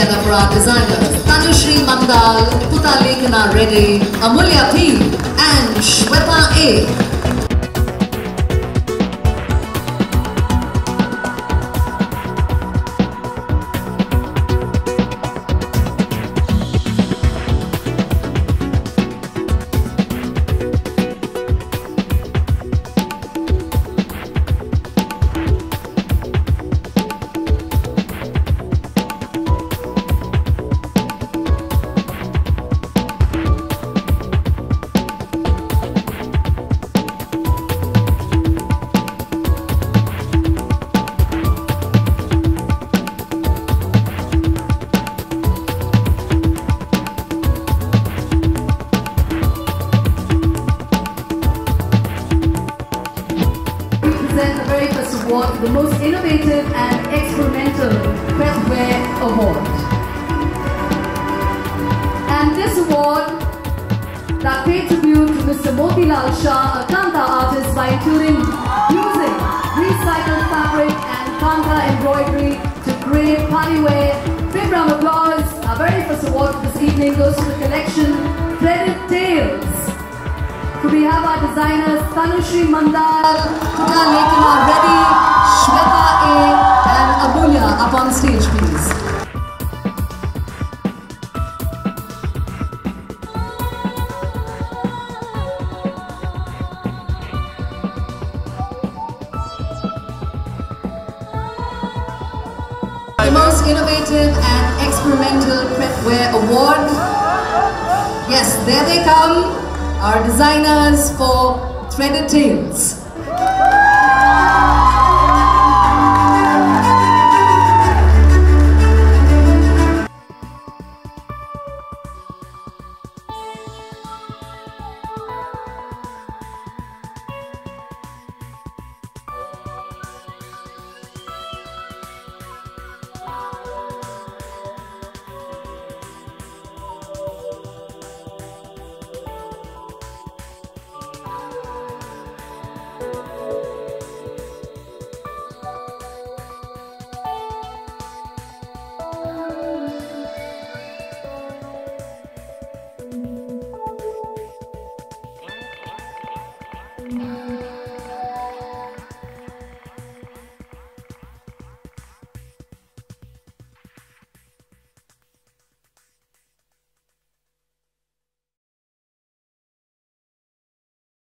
our designers Tanushree Mandal, Putha Lekhana Reddy, Amulya P and Shwetha A. award, the most innovative and experimental prepware award. And this award that paid tribute to Mr. Motilal Shaw, a Kantha artist, by including using recycled fabric and Kantha embroidery to create party wear. Big round of applause. Our very first award this evening goes to the collection Threaded Tales. We have our designers Tanushree Mandal, Putha and experimental prepware award. Yes, there they come, our designers for Threaded Tales. Música